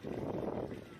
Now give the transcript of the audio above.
あっ。